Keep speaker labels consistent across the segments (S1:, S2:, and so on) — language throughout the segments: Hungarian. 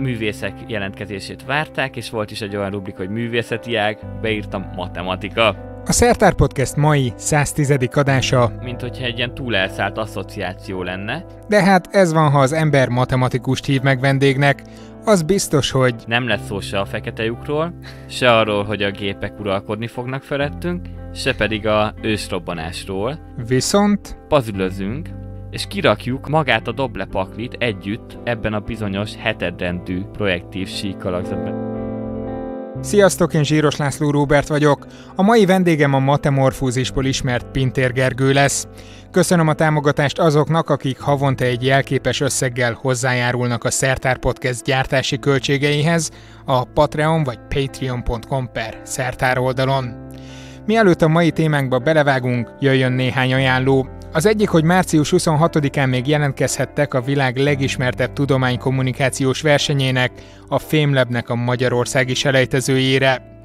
S1: művészek jelentkezését várták, és volt is egy olyan rubrik, hogy művészeti ág, beírtam matematika.
S2: A Szertár Podcast mai 110. adása.
S1: Mint hogyha egy ilyen túl elszállt asszociáció lenne.
S2: De hát ez van, ha az ember matematikust hív meg vendégnek, az biztos, hogy...
S1: Nem lesz szó se a fekete lyukról, se arról, hogy a gépek uralkodni fognak felettünk, se pedig a ősrobbanásról.
S2: Viszont...
S1: Pazülözünk, és kirakjuk magát a doble paklit együtt ebben a bizonyos hetedrendű projektív síkalakzatban.
S2: Sziasztok, én Zsíros László Róbert vagyok. A mai vendégem a Matemorfózisból ismert Pintér Gergő lesz. Köszönöm a támogatást azoknak, akik havonta egy jelképes összeggel hozzájárulnak a Szertár Podcast gyártási költségeihez a Patreon vagy patreon.com per Szertár oldalon. Mielőtt a mai témánkba belevágunk, jöjjön néhány ajánló. Az egyik, hogy március 26-án még jelentkezhettek a világ legismertebb tudománykommunikációs versenyének, a Fémlebnek a magyarországi selejtezőjére.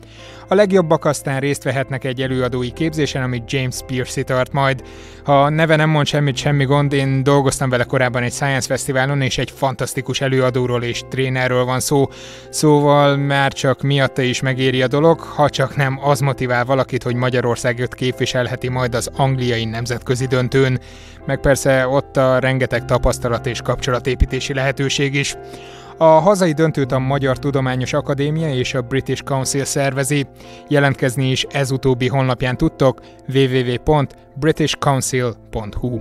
S2: A legjobbak aztán részt vehetnek egy előadói képzésen, amit James Piercy tart majd. Ha a neve nem mond semmit, semmi gond, én dolgoztam vele korábban egy Science Fesztiválon, és egy fantasztikus előadóról és trénerről van szó, szóval már csak miatta is megéri a dolog, ha csak nem az motivál valakit, hogy Magyarországot képviselheti majd az angliai nemzetközi döntőn, meg persze ott a rengeteg tapasztalat és kapcsolatépítési lehetőség is. A hazai döntőt a Magyar Tudományos Akadémia és a British Council szervezi. Jelentkezni is ez utóbbi honlapján tudtok www.britishcouncil.hu.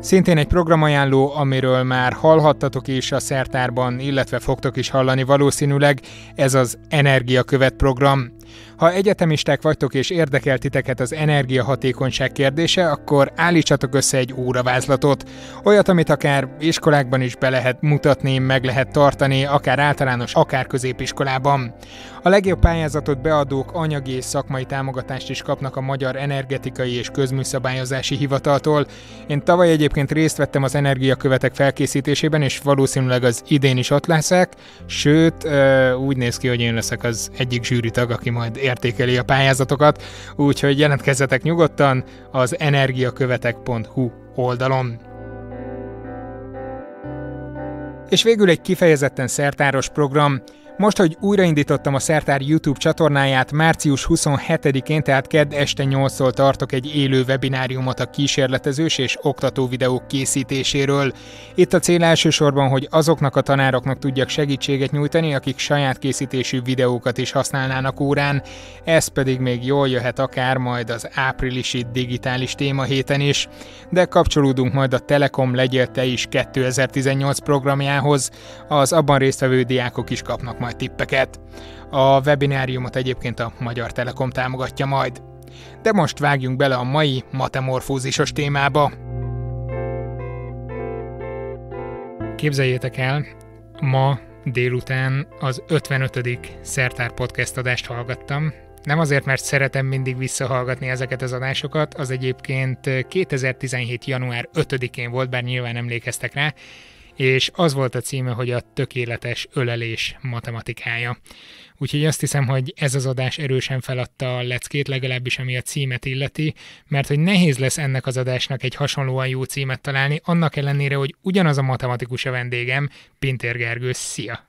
S2: Szintén egy programajánló, amiről már hallhattatok is a szertárban, illetve fogtok is hallani valószínűleg, ez az Energiakövet program. Ha egyetemisták vagytok és érdekel titeket az energiahatékonyság kérdése, akkor állítsatok össze egy óravázlatot. Olyat, amit akár iskolákban is be lehet mutatni, meg lehet tartani, akár általános, akár középiskolában. A legjobb pályázatot beadók anyagi és szakmai támogatást is kapnak a Magyar Energetikai és Közműszabályozási Hivataltól. Én tavaly egyébként részt vettem az energiakövetek felkészítésében, és valószínűleg az idén is ott leszek, sőt, úgy néz ki, hogy én leszek az egyik zsűritag, aki majd értékeli a pályázatokat, úgyhogy jelentkezzetek nyugodtan az energiakövetek.hu oldalon. És végül egy kifejezetten szertáros program, most, hogy újraindítottam a Szertár YouTube csatornáját, március 27-én, tehát kedd este 8-tól tartok egy élő webináriumot a kísérletezős és oktató videók készítéséről. Itt a cél elsősorban, hogy azoknak a tanároknak tudjak segítséget nyújtani, akik saját készítésű videókat is használnának órán, ez pedig még jól jöhet akár majd az áprilisi digitális téma héten is, de kapcsolódunk majd a Telekom Legyél Te is 2018 programjához, az abban résztvevő diákok is kapnak majd tippeket. A webináriumot egyébként a Magyar Telekom támogatja majd. De most vágjunk bele a mai matemorfózisos témába. Képzeljétek el, ma délután az 55. Szertár podcast adást hallgattam. Nem azért, mert szeretem mindig visszahallgatni ezeket az adásokat, az egyébként 2017. január 5-én volt, bár nyilván emlékeztek rá, és az volt a címe, hogy a tökéletes ölelés matematikája. Úgyhogy azt hiszem, hogy ez az adás erősen feladta a leckét, legalábbis ami a címet illeti, mert hogy nehéz lesz ennek az adásnak egy hasonlóan jó címet találni, annak ellenére, hogy ugyanaz a matematikus a vendégem, Pintér Gergő, szia!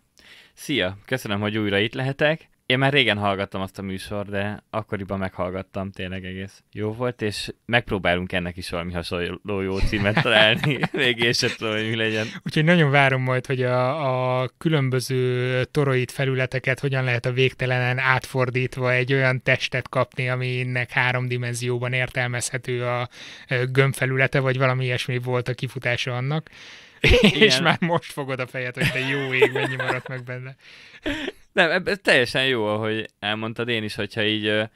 S1: Szia! Köszönöm, hogy újra itt lehetek. Én már régen hallgattam azt a műsor, de akkoriban meghallgattam, tényleg egész jó volt, és megpróbálunk ennek is valami hasonló jó címet találni, még én sem tudom, hogy mi legyen.
S2: Úgyhogy nagyon várom majd, hogy a, a különböző toroid felületeket hogyan lehet a végtelenen átfordítva egy olyan testet kapni, aminek három dimenzióban értelmezhető a gömbfelülete, vagy valami ilyesmi volt a kifutása annak. Igen. és már most fogod a fejed, hogy te jó ég, mennyi maradt meg benne.
S1: Nem, ez teljesen jó, ahogy elmondtad én is, hogyha így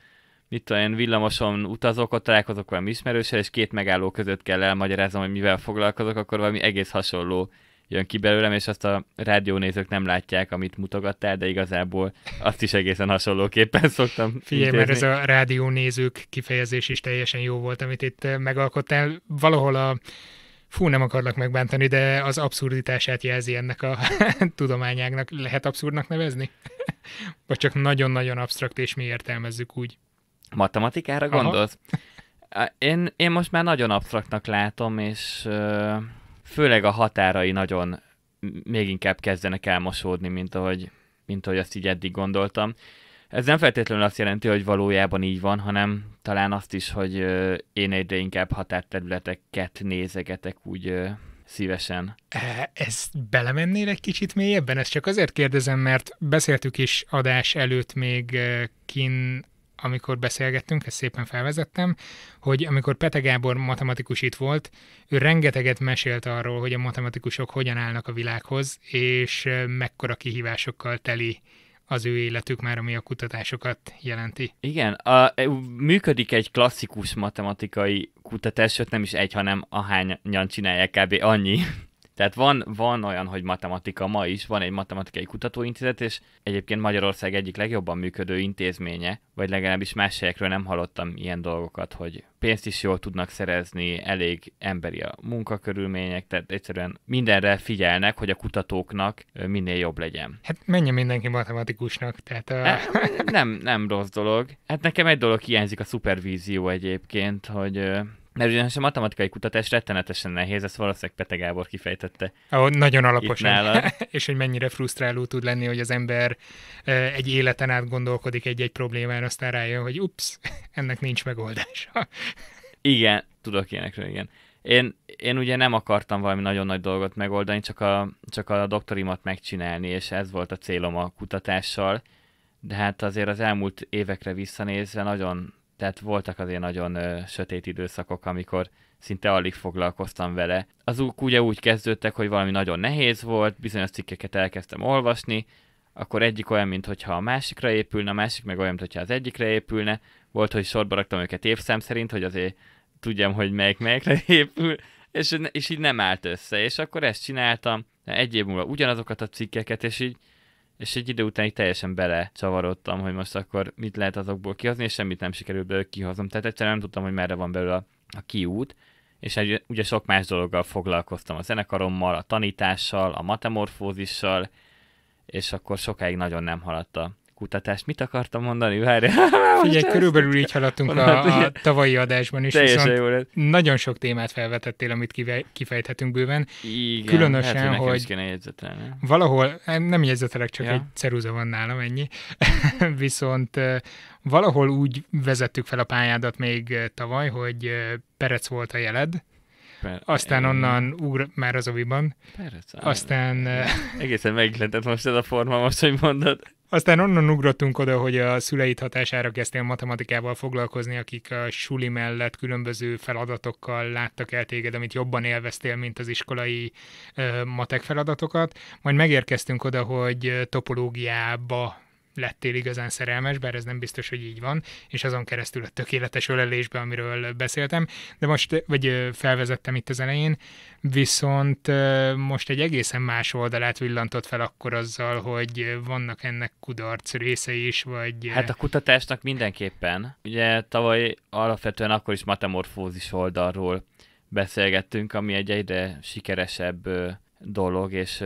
S1: mit tudom én, villamoson utazok, ott találkozok valami ismerőssel, és két megálló között kell elmagyaráznom, hogy mivel foglalkozok, akkor valami egész hasonló jön ki belőlem, és azt a rádiónézők nem látják, amit mutogattál, de igazából azt is egészen hasonlóképpen szoktam
S2: Figyelj, mert ez a rádiónézők kifejezés is teljesen jó volt, amit itt megalkottál. Valahol a fú, nem akarlak megbántani, de az abszurditását jelzi ennek a tudományágnak. Lehet abszurdnak nevezni? Vagy csak nagyon-nagyon absztrakt, és mi értelmezzük úgy?
S1: Matematikára gondolsz? Én, én most már nagyon absztraktnak látom, és főleg a határai nagyon még inkább kezdenek elmosódni, mint ahogy, mint ahogy azt így eddig gondoltam. Ez nem feltétlenül azt jelenti, hogy valójában így van, hanem talán azt is, hogy én egyre inkább határterületeket nézegetek úgy szívesen.
S2: E, ez belemennél egy kicsit mélyebben? Ezt csak azért kérdezem, mert beszéltük is adás előtt még kin amikor beszélgettünk, ezt szépen felvezettem, hogy amikor Pete Gábor matematikus itt volt, ő rengeteget mesélt arról, hogy a matematikusok hogyan állnak a világhoz, és mekkora kihívásokkal teli az ő életük már, ami a kutatásokat jelenti.
S1: Igen, a, működik egy klasszikus matematikai kutatás, sőt nem is egy, hanem ahányan csinálják kb. annyi, tehát van, van olyan, hogy matematika ma is, van egy matematikai kutatóintézet, és egyébként Magyarország egyik legjobban működő intézménye, vagy legalábbis más helyekről nem hallottam ilyen dolgokat, hogy pénzt is jól tudnak szerezni, elég emberi a munkakörülmények, tehát egyszerűen mindenre figyelnek, hogy a kutatóknak minél jobb legyen.
S2: Hát menjen mindenki matematikusnak, tehát... A...
S1: Nem, nem rossz dolog. Hát nekem egy dolog hiányzik a szupervízió egyébként, hogy mert ugyanis a matematikai kutatás rettenetesen nehéz, ezt valószínűleg Pete Gábor kifejtette.
S2: Ahol nagyon alaposan. és hogy mennyire frusztráló tud lenni, hogy az ember egy életen át gondolkodik egy-egy problémán, aztán rájön, hogy ups, ennek nincs megoldása.
S1: igen, tudok ilyenekről, igen. Én, én ugye nem akartam valami nagyon nagy dolgot megoldani, csak a, csak a doktorimat megcsinálni, és ez volt a célom a kutatással. De hát azért az elmúlt évekre visszanézve nagyon tehát voltak azért nagyon ö, sötét időszakok, amikor szinte alig foglalkoztam vele. Azok ugye úgy kezdődtek, hogy valami nagyon nehéz volt, bizonyos cikkeket elkezdtem olvasni, akkor egyik olyan, mintha a másikra épülne, a másik meg olyan, mintha az egyikre épülne. Volt, hogy sorba raktam őket évszám szerint, hogy azért tudjam, hogy melyik melyikre épül, és, és így nem állt össze. És akkor ezt csináltam, egy év múlva ugyanazokat a cikkeket, és így és egy idő után így teljesen bele csavarodtam, hogy most akkor mit lehet azokból kihozni, és semmit nem sikerült belőle kihoznom. Tehát egyszerűen nem tudtam, hogy merre van belőle a, a kiút, és egy, ugye sok más dologgal foglalkoztam, a zenekarommal, a tanítással, a matemorfózissal, és akkor sokáig nagyon nem haladt kutatást. Mit akartam mondani? Várjál.
S2: Figyelj, körülbelül így haladtunk a, a tavalyi adásban is,
S1: viszont jó
S2: lett. nagyon sok témát felvetettél, amit kifejthetünk bőven.
S1: Igen,
S2: Különösen,
S1: lehet, hogy,
S2: hogy
S1: kéne jegyzetelni.
S2: valahol, nem jegyzetelek, csak ja. egy ceruza van nálam, ennyi, viszont valahol úgy vezettük fel a pályádat még tavaly, hogy Perec volt a jeled, Per, aztán onnan ugr már az oviban.
S1: Perec,
S2: aztán...
S1: Egészen megletett most ez a forma, most, hogy mondod.
S2: Aztán onnan ugrottunk oda, hogy a szüleid hatására kezdtél matematikával foglalkozni, akik a suli mellett különböző feladatokkal láttak el téged, amit jobban élveztél, mint az iskolai uh, matek feladatokat. Majd megérkeztünk oda, hogy topológiába lettél igazán szerelmes, bár ez nem biztos, hogy így van, és azon keresztül a tökéletes ölelésbe, amiről beszéltem, de most, vagy felvezettem itt az elején, viszont most egy egészen más oldalát villantott fel akkor azzal, hogy vannak ennek kudarc részei is, vagy...
S1: Hát a kutatásnak mindenképpen. Ugye tavaly alapvetően akkor is matemorfózis oldalról beszélgettünk, ami egy egyre sikeresebb dolog, és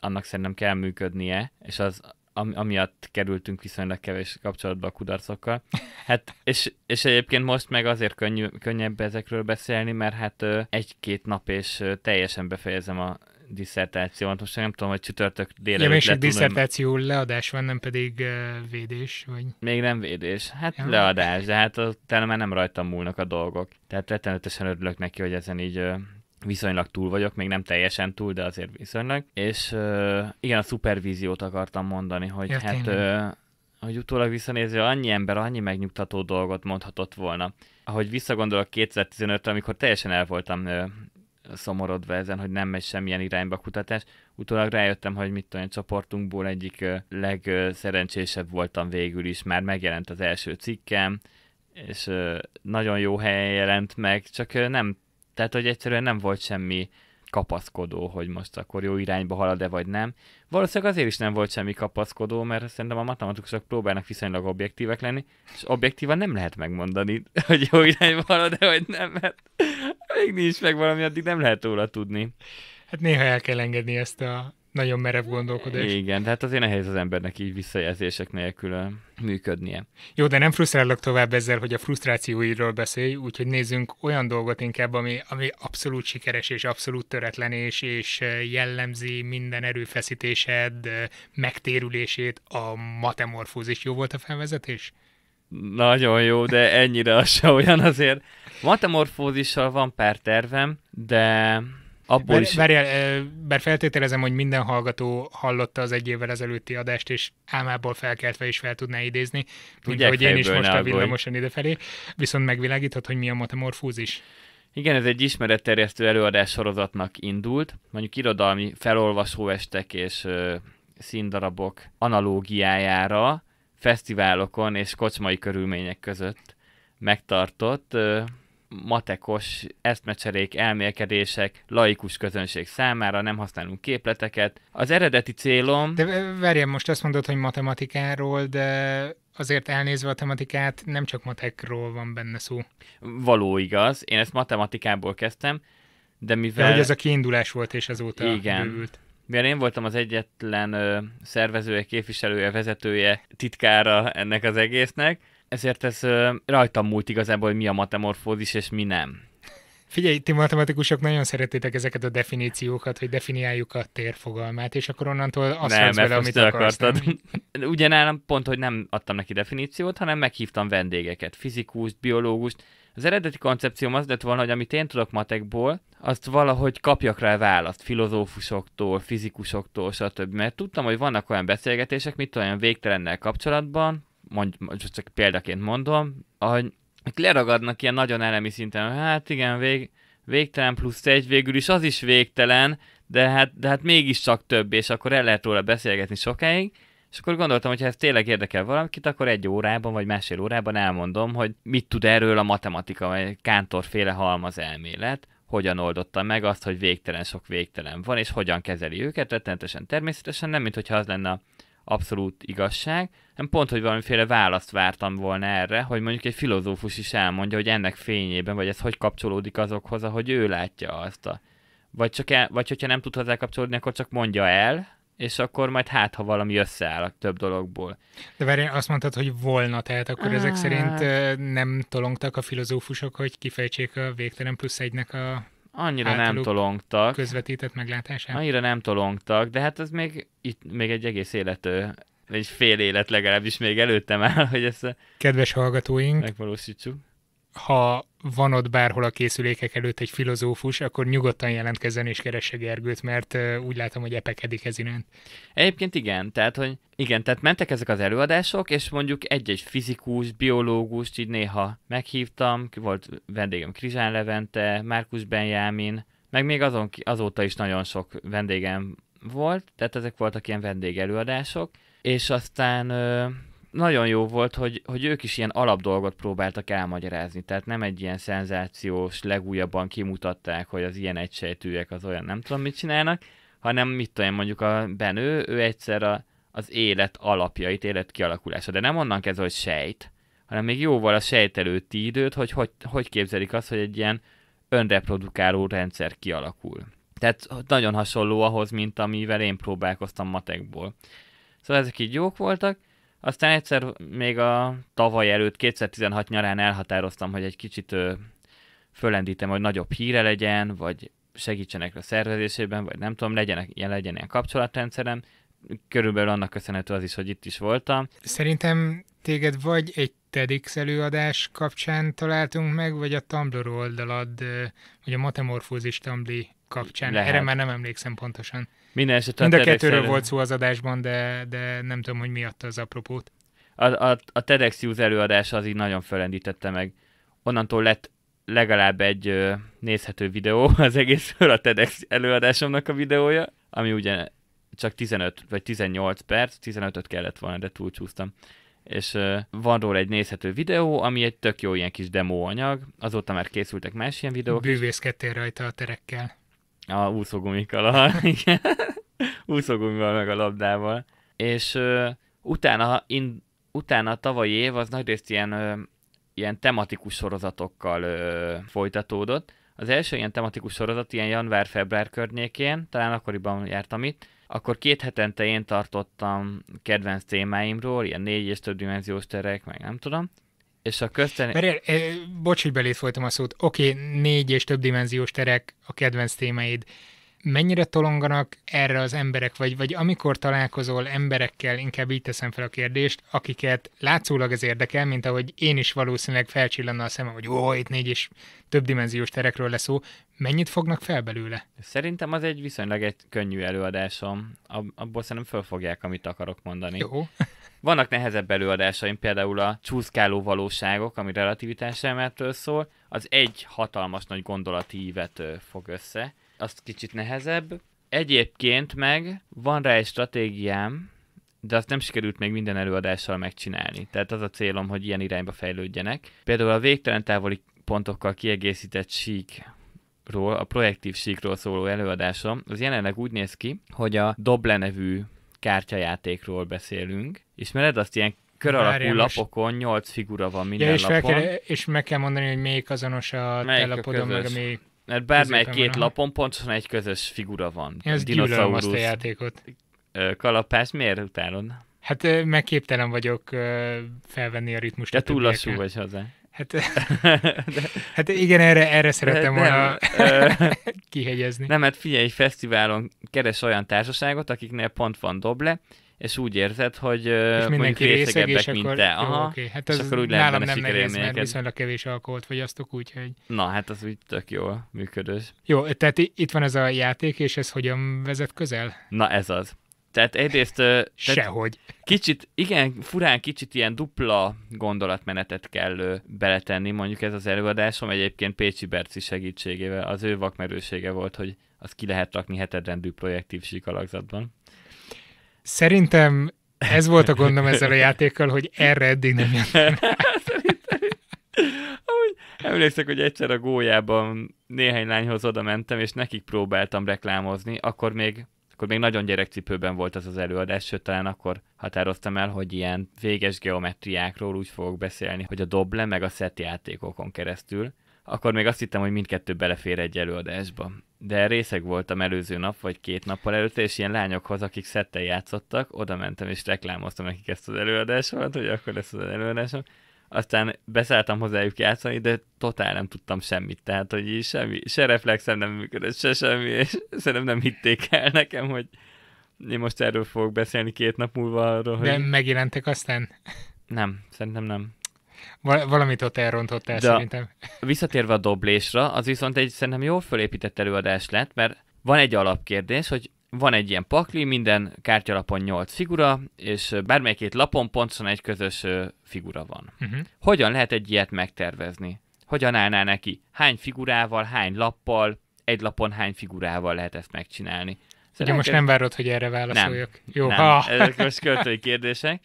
S1: annak szerintem kell működnie, és az am, amiatt kerültünk viszonylag kevés kapcsolatba a kudarcokkal. Hát, és, és egyébként most meg azért könnyű, könnyebb ezekről beszélni, mert hát egy-két nap és teljesen befejezem a diszertációt. Most nem tudom, hogy csütörtök délelőtt
S2: Ja, és a diszertáció leadás van, nem pedig uh, védés, vagy?
S1: Még nem védés. Hát ja. leadás, de hát utána már nem rajtam múlnak a dolgok. Tehát rettenetesen örülök neki, hogy ezen így uh, viszonylag túl vagyok, még nem teljesen túl, de azért viszonylag. És uh, igen, a szupervíziót akartam mondani, hogy ja, hát uh, hogy utólag visszanézve annyi ember annyi megnyugtató dolgot mondhatott volna. Ahogy visszagondolok 2015-re, amikor teljesen el voltam uh, szomorodva ezen, hogy nem megy semmilyen irányba a kutatás. Utólag rájöttem, hogy mit tudom, csoportunkból egyik uh, legszerencsésebb voltam végül is, már megjelent az első cikkem, és uh, nagyon jó helyen jelent meg, csak uh, nem tehát, hogy egyszerűen nem volt semmi kapaszkodó, hogy most akkor jó irányba halad-e vagy nem. Valószínűleg azért is nem volt semmi kapaszkodó, mert szerintem a matematikusok próbálnak viszonylag objektívek lenni, és objektívan nem lehet megmondani, hogy jó irányba halad-e vagy nem, mert még nincs meg valami, addig nem lehet róla tudni.
S2: Hát néha el kell engedni ezt a nagyon merev gondolkodás.
S1: Igen, de hát azért nehéz az embernek így visszajelzések nélkül működnie.
S2: Jó, de nem frusztrálok tovább ezzel, hogy a frusztrációidról beszélj, úgyhogy nézzünk olyan dolgot inkább, ami, ami abszolút sikeres és abszolút töretlen és, és jellemzi minden erőfeszítésed megtérülését a matemorfózis. Jó volt a felvezetés?
S1: Nagyon jó, de ennyire az se olyan azért. Matemorfózissal van pár tervem, de abból
S2: bár,
S1: is...
S2: Várjál, bár feltételezem, hogy minden hallgató hallotta az egy évvel ezelőtti adást, és álmából felkeltve is fel tudná idézni, mint hogy én is most a villamosan idefelé, viszont megvilágíthat, hogy mi a matemorfózis?
S1: Igen, ez egy ismeretterjesztő előadás sorozatnak indult, mondjuk irodalmi felolvasóestek és ö, színdarabok analógiájára, fesztiválokon és kocsmai körülmények között megtartott ö, matekos eszmecserék, elmélkedések, laikus közönség számára, nem használunk képleteket. Az eredeti célom...
S2: De verjem, most azt mondod, hogy matematikáról, de azért elnézve a tematikát, nem csak matekról van benne szó.
S1: Való igaz, én ezt matematikából kezdtem, de mivel...
S2: De hogy ez a kiindulás volt, és azóta
S1: Igen. bővült. Mivel én voltam az egyetlen ö, szervezője, képviselője, vezetője, titkára ennek az egésznek, ezért ez rajtam múlt igazából, hogy mi a matemorfózis és mi nem.
S2: Figyelj, ti matematikusok nagyon szeretitek ezeket a definíciókat, hogy definiáljuk a térfogalmát, és akkor onnantól azt nem, vele, amit akarsz. Akartad.
S1: Ugye nálam pont, hogy nem adtam neki definíciót, hanem meghívtam vendégeket, fizikust, biológust. Az eredeti koncepcióm az lett volna, hogy amit én tudok matekból, azt valahogy kapjak rá választ filozófusoktól, fizikusoktól, stb. Mert tudtam, hogy vannak olyan beszélgetések, mit olyan végtelennel kapcsolatban, mondj, csak példaként mondom, hogy leragadnak ilyen nagyon elemi szinten, hát igen, vég, végtelen plusz egy, végül is az is végtelen, de hát, de hát mégiscsak több, és akkor el lehet róla beszélgetni sokáig, és akkor gondoltam, hogy ha ez tényleg érdekel valakit, akkor egy órában vagy másfél órában elmondom, hogy mit tud erről a matematika, vagy kántorféle halmaz elmélet, hogyan oldotta meg azt, hogy végtelen sok végtelen van, és hogyan kezeli őket, rettenetesen természetesen, nem mint hogyha az lenne a abszolút igazság, nem pont, hogy valamiféle választ vártam volna erre, hogy mondjuk egy filozófus is elmondja, hogy ennek fényében, vagy ez hogy kapcsolódik azokhoz, ahogy ő látja azt a... Vagy, csak el, vagy hogyha nem tud hozzá kapcsolódni, akkor csak mondja el, és akkor majd hát, ha valami összeáll a több dologból.
S2: De várj, azt mondtad, hogy volna, tehát akkor ah. ezek szerint nem tolongtak a filozófusok, hogy kifejtsék a végtelen plusz egynek a
S1: Annyira nem tolongtak.
S2: Közvetített meglátását?
S1: Annyira nem tolongtak, de hát ez még, itt még egy egész élet, egy fél élet legalábbis még előttem áll, hogy ezt
S2: Kedves hallgatóink,
S1: megvalósítsuk
S2: ha van ott bárhol a készülékek előtt egy filozófus, akkor nyugodtan jelentkezzen és keresse Gergőt, mert úgy látom, hogy epekedik ez iránt.
S1: Egyébként igen, tehát, hogy igen, tehát mentek ezek az előadások, és mondjuk egy-egy fizikus, biológust így néha meghívtam, volt vendégem Krizsán Levente, Márkus Benjámin, meg még azon, azóta is nagyon sok vendégem volt, tehát ezek voltak ilyen vendégelőadások, és aztán nagyon jó volt, hogy, hogy ők is ilyen alapdolgot próbáltak elmagyarázni, tehát nem egy ilyen szenzációs, legújabban kimutatták, hogy az ilyen egysejtűek az olyan nem tudom mit csinálnak, hanem mit tudom mondjuk a Benő, ő egyszer a, az élet alapjait, élet kialakulása, de nem onnan kezdve, hogy sejt, hanem még jóval a sejt előtti időt, hogy, hogy hogy képzelik azt, hogy egy ilyen önreprodukáló rendszer kialakul. Tehát nagyon hasonló ahhoz, mint amivel én próbálkoztam matekból. Szóval ezek így jók voltak, aztán egyszer még a tavaly előtt, 2016 nyarán elhatároztam, hogy egy kicsit fölendítem, hogy nagyobb híre legyen, vagy segítsenek a szervezésében, vagy nem tudom, legyenek, ilyen, legyen ilyen kapcsolatrendszerem. Körülbelül annak köszönhető az is, hogy itt is voltam.
S2: Szerintem téged vagy egy TEDx előadás kapcsán találtunk meg, vagy a Tumblr oldalad, vagy a Matemorfózis Tumblr kapcsán. Lehet. Erre már nem emlékszem pontosan.
S1: Minden esetben
S2: Mind a kettőről volt szó az adásban, de, de nem tudom, hogy mi adta az apropót.
S1: A, a, a TEDx Use előadása az így nagyon felendítette meg. Onnantól lett legalább egy ö, nézhető videó az egészről a TEDx előadásomnak a videója, ami ugye csak 15 vagy 18 perc, 15-öt kellett volna, de túlcsúsztam. És ö, van róla egy nézhető videó, ami egy tök jó ilyen kis demo anyag, azóta már készültek más ilyen videók.
S2: Bűvészkedtél rajta a terekkel.
S1: A úszógumikkal, a, igen. úszógumival meg a labdával. És ö, utána, in, utána a tavalyi év az nagyrészt ilyen, ö, ilyen tematikus sorozatokkal ö, folytatódott. Az első ilyen tematikus sorozat ilyen január-február környékén, talán akkoriban jártam itt, akkor két hetente én tartottam kedvenc témáimról, ilyen négy és több dimenziós terek, meg nem tudom, és a közteni...
S2: Mert, eh, bocs, hogy belét folytam a szót. Oké, okay, négy és több dimenziós terek a kedvenc témáid mennyire tolonganak erre az emberek, vagy, vagy amikor találkozol emberekkel, inkább így teszem fel a kérdést, akiket látszólag ez érdekel, mint ahogy én is valószínűleg felcsillanna a szemem, hogy ó, itt négy és több dimenziós terekről lesz szó, mennyit fognak fel belőle?
S1: Szerintem az egy viszonylag egy könnyű előadásom. Abból szerintem fölfogják, amit akarok mondani.
S2: Jó.
S1: Vannak nehezebb előadásaim, például a csúszkáló valóságok, ami relativitás elméletről szól, az egy hatalmas nagy gondolati ívet fog össze, az kicsit nehezebb. Egyébként meg van rá egy stratégiám, de azt nem sikerült még minden előadással megcsinálni. Tehát az a célom, hogy ilyen irányba fejlődjenek. Például a végtelen távoli pontokkal kiegészített síkról, a projektív síkról szóló előadásom, az jelenleg úgy néz ki, hogy a Doble nevű kártyajátékról beszélünk. Ismered azt ilyen kör alakú lapokon nyolc figura van minden ja,
S2: és
S1: lapon.
S2: Kell, és meg kell mondani, hogy melyik azonos a melyik te lapodon, meg a még
S1: mert bármely két lapon pontosan egy közös figura van.
S2: Ez gyűlölöm azt a játékot.
S1: Kalapás, miért utálod?
S2: Hát megképtelen vagyok felvenni a ritmust.
S1: De túl lassú vagy hozzá.
S2: Hát, de, hát igen, erre, erre szerettem volna kihegyezni.
S1: Nem, hát figyelj, egy fesztiválon keres olyan társaságot, akiknél pont van doble, és úgy érzed, hogy és mindenki részeg, és mint akkor, te. Aha, jó,
S2: okay. hát és akkor úgy lehet nálam nem nehéz, mert viszonylag kevés alkoholt fogyasztok, úgyhogy...
S1: Na, hát az úgy tök jól működős.
S2: Jó, tehát itt van ez a játék, és ez hogyan vezet közel?
S1: Na, ez az. Tehát egyrészt...
S2: Tehát Sehogy.
S1: Kicsit, igen, furán kicsit ilyen dupla gondolatmenetet kell beletenni, mondjuk ez az előadásom egyébként Pécsi Berci segítségével. Az ő vakmerősége volt, hogy azt ki lehet rakni hetedrendű projektív síkalakzatban.
S2: Szerintem ez volt a gondom ezzel a játékkal, hogy erre eddig nem jöttem.
S1: emlékszek, hogy egyszer a gólyában néhány lányhoz oda mentem, és nekik próbáltam reklámozni, akkor még akkor még nagyon gyerekcipőben volt az az előadás, sőt talán akkor határoztam el, hogy ilyen véges geometriákról úgy fogok beszélni, hogy a doble meg a set játékokon keresztül. Akkor még azt hittem, hogy mindkettő belefér egy előadásba de részeg voltam előző nap, vagy két nappal előtte, és ilyen lányokhoz, akik szettel játszottak, oda mentem és reklámoztam nekik ezt az előadásomat, hogy akkor lesz az előadásom. Aztán beszálltam hozzájuk játszani, de totál nem tudtam semmit, tehát hogy így semmi, se reflexem nem működött, se semmi, és szerintem nem hitték el nekem, hogy én most erről fogok beszélni két nap múlva arról,
S2: De hogy... megjelentek aztán?
S1: Nem, szerintem nem.
S2: Val- valamit ott elrontottál De szerintem.
S1: Visszatérve a doblésra, az viszont egy szerintem jól fölépített előadás lett, mert van egy alapkérdés, hogy van egy ilyen pakli, minden kártyalapon 8 figura, és bármelyik két lapon pontosan egy közös figura van. Uh-huh. Hogyan lehet egy ilyet megtervezni? Hogyan állná neki? Hány figurával, hány lappal, egy lapon hány figurával lehet ezt megcsinálni?
S2: Ugye most nem várod, hogy erre válaszoljak.
S1: Nem, Jó, nem. Ha. ezek most költői kérdések.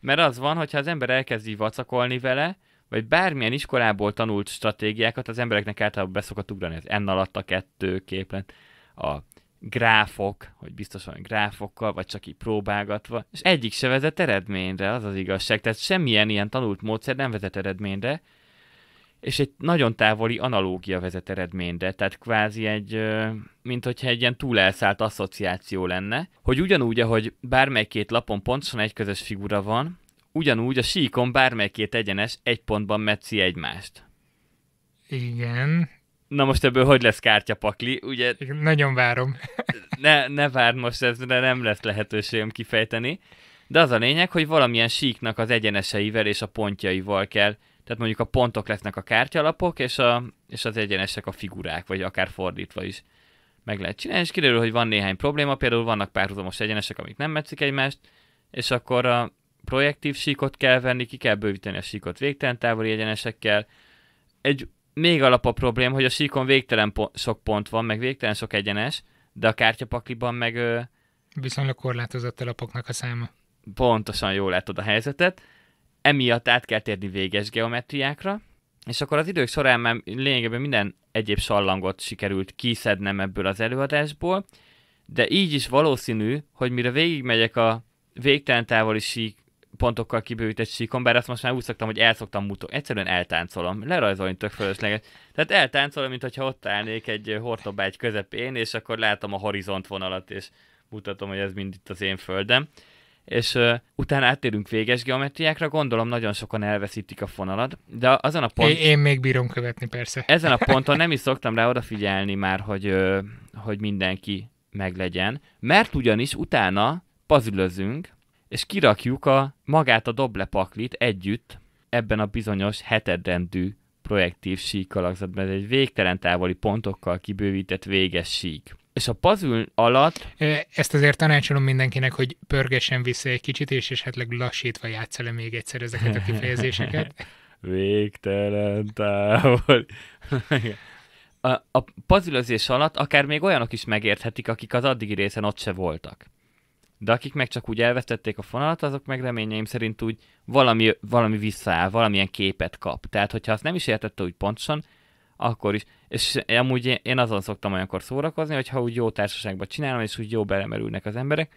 S1: Mert az van, hogyha az ember elkezdi vacakolni vele, vagy bármilyen iskolából tanult stratégiákat, az embereknek általában beszokott ugrani az N alatt a kettő képlet, a gráfok, hogy biztosan gráfokkal, vagy csak így próbálgatva, és egyik se vezet eredményre, az az igazság. Tehát semmilyen ilyen tanult módszer nem vezet eredményre, és egy nagyon távoli analógia vezet eredményre, tehát kvázi egy, mint hogyha egy ilyen túl elszállt asszociáció lenne, hogy ugyanúgy, ahogy bármely két lapon pontosan egy közös figura van, ugyanúgy a síkon bármely két egyenes egy pontban metszi egymást.
S2: Igen.
S1: Na most ebből hogy lesz kártyapakli, ugye?
S2: Nagyon várom.
S1: ne, ne várd most, ez de nem lesz lehetőségem kifejteni. De az a lényeg, hogy valamilyen síknak az egyeneseivel és a pontjaival kell tehát mondjuk a pontok lesznek a kártyalapok, és, a, és az egyenesek a figurák, vagy akár fordítva is meg lehet csinálni, és kiderül, hogy van néhány probléma, például vannak párhuzamos egyenesek, amik nem metszik egymást, és akkor a projektív síkot kell venni, ki kell bővíteni a síkot végtelen távoli egyenesekkel. Egy még alapabb probléma, hogy a síkon végtelen po- sok pont van, meg végtelen sok egyenes, de a kártyapakliban meg...
S2: Viszonylag korlátozott a lapoknak a száma.
S1: Pontosan jól látod a helyzetet, emiatt át kell térni véges geometriákra, és akkor az idők során már lényegében minden egyéb sallangot sikerült kiszednem ebből az előadásból, de így is valószínű, hogy mire végigmegyek a végtelen távoli sík, pontokkal kibővített síkon, bár azt most már úgy szoktam, hogy el szoktam mutatni, egyszerűen eltáncolom, lerajzolni tök fölösleges. Tehát eltáncolom, mint hogyha ott állnék egy hortobágy közepén, és akkor látom a horizont vonalat, és mutatom, hogy ez mind itt az én földem. És uh, utána áttérünk véges geometriákra, gondolom nagyon sokan elveszítik a fonalat, de azon a ponton...
S2: Én, én még bírom követni, persze.
S1: Ezen a ponton nem is szoktam rá odafigyelni már, hogy, uh, hogy mindenki meglegyen, mert ugyanis utána pazülözünk, és kirakjuk a magát a doblepaklit együtt ebben a bizonyos hetedrendű projektív sík alakzatban. Ez egy végtelen távoli pontokkal kibővített véges sík. És a puzzle alatt...
S2: Ezt azért tanácsolom mindenkinek, hogy pörgessen vissza egy kicsit, és esetleg lassítva játsza le még egyszer ezeket a kifejezéseket.
S1: végtelen távol. a, a puzzlezés alatt akár még olyanok is megérthetik, akik az addigi részen ott se voltak. De akik meg csak úgy elvesztették a fonalat, azok meg reményeim szerint úgy valami, valami visszaáll, valamilyen képet kap. Tehát, hogyha azt nem is értette úgy pontosan, akkor is. És amúgy én azon szoktam olyankor szórakozni, hogy ha úgy jó társaságban csinálom, és úgy jó belemerülnek az emberek,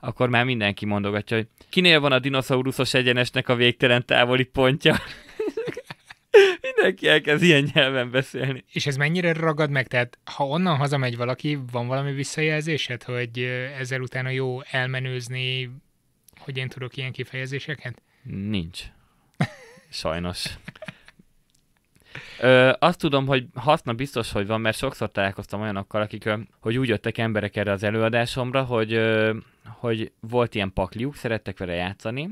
S1: akkor már mindenki mondogatja, hogy kinél van a dinoszauruszos egyenesnek a végtelen távoli pontja. Mindenki elkezd ilyen nyelven beszélni.
S2: És ez mennyire ragad meg? Tehát ha onnan hazamegy valaki, van valami visszajelzésed, hogy ezzel utána jó elmenőzni, hogy én tudok ilyen kifejezéseket?
S1: Nincs. Sajnos. Ö, azt tudom, hogy haszna biztos, hogy van, mert sokszor találkoztam olyanokkal, akik, hogy úgy jöttek emberek erre az előadásomra, hogy, hogy volt ilyen pakliuk, szerettek vele játszani,